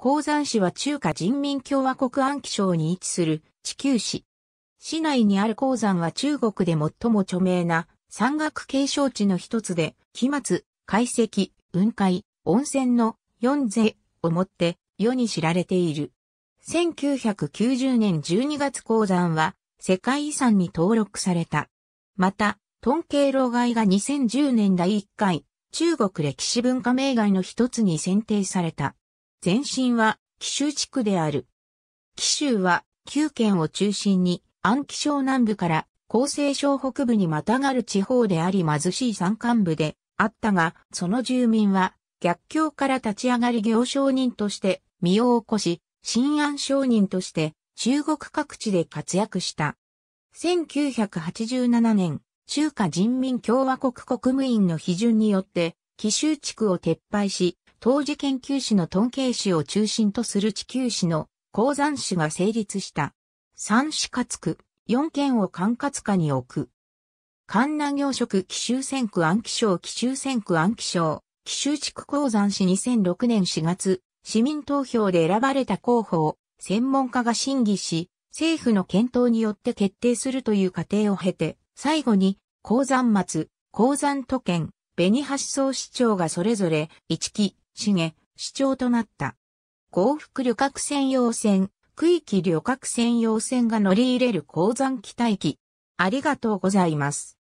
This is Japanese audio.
鉱山市は中華人民共和国安徽省に位置する地球市。市内にある鉱山は中国で最も著名な山岳景勝地の一つで、期末、解析、雲海、温泉の4勢をもって世に知られている。1990年12月鉱山は世界遺産に登録された。また、トンケイ老害が2010年第1回中国歴史文化名外の一つに選定された。前身は紀州地区である。紀州は旧県を中心に安徽省南部から厚生省北部にまたがる地方であり貧しい山間部であったが、その住民は逆境から立ち上がり行商人として身を起こし、新安商人として中国各地で活躍した。1987年、中華人民共和国国務院の批准によって、紀州地区を撤廃し、当時研究士の統計士を中心とする地球史の鉱山市が成立した。三市活区、四県を管轄下に置く。神奈業職紀州選区安徽省紀州選区安徽省、紀州地区鉱山市2006年4月、市民投票で選ばれた候補を専門家が審議し、政府の検討によって決定するという過程を経て、最後に、鉱山松、鉱山都県、紅橋総市長がそれぞれ、一木、重、市長となった。幸福旅客専用船、区域旅客専用船が乗り入れる鉱山機待機。ありがとうございます。